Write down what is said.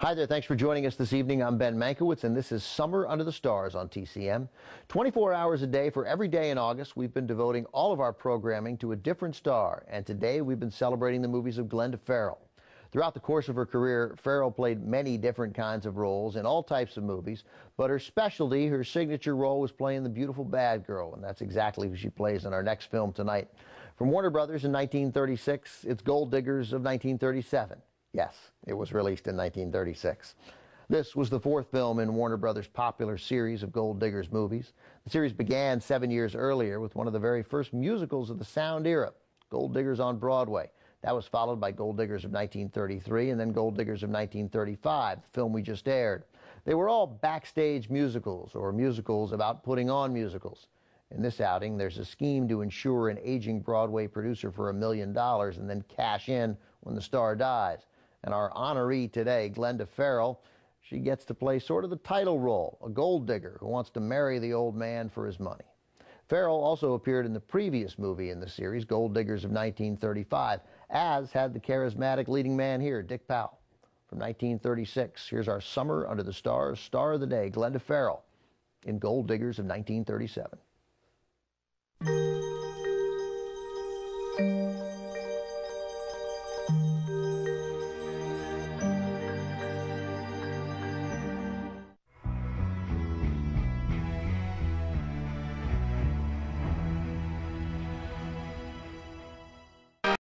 Hi there. Thanks for joining us this evening. I'm Ben Mankiewicz, and this is Summer Under the Stars on TCM. 24 hours a day for every day in August, we've been devoting all of our programming to a different star, and today we've been celebrating the movies of Glenda Farrell. Throughout the course of her career, Farrell played many different kinds of roles in all types of movies, but her specialty, her signature role, was playing the beautiful bad girl, and that's exactly who she plays in our next film tonight. From Warner Brothers in 1936, it's Gold Diggers of 1937. Yes, it was released in 1936. This was the fourth film in Warner Brothers' popular series of Gold Diggers movies. The series began seven years earlier with one of the very first musicals of the sound era, Gold Diggers on Broadway. That was followed by Gold Diggers of 1933 and then Gold Diggers of 1935, the film we just aired. They were all backstage musicals or musicals about putting on musicals. In this outing, there's a scheme to insure an aging Broadway producer for a million dollars and then cash in when the star dies. And our honoree today, Glenda Farrell, she gets to play sort of the title role, a gold digger who wants to marry the old man for his money. Farrell also appeared in the previous movie in the series, Gold Diggers of 1935, as had the charismatic leading man here, Dick Powell. From 1936, here's our Summer Under the Stars star of the day, Glenda Farrell, in Gold Diggers of 1937.